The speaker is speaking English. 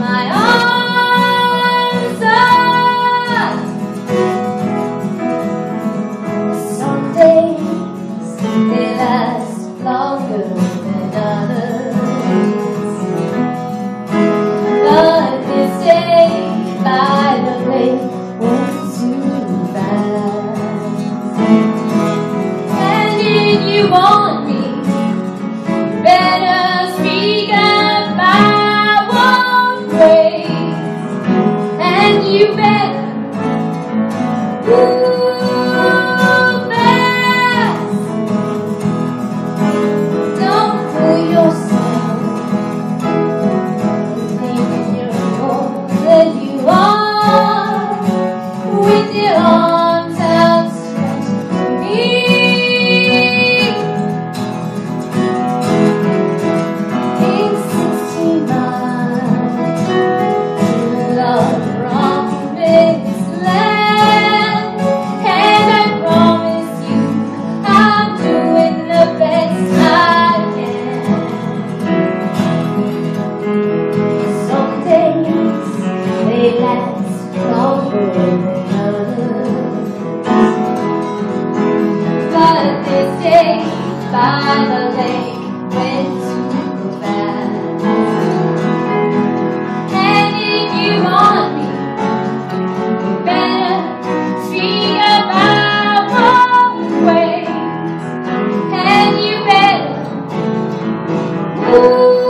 my You bet. relax, stronger than But this day by the lake went too fast. And if you want me, you better. And you better. Ooh,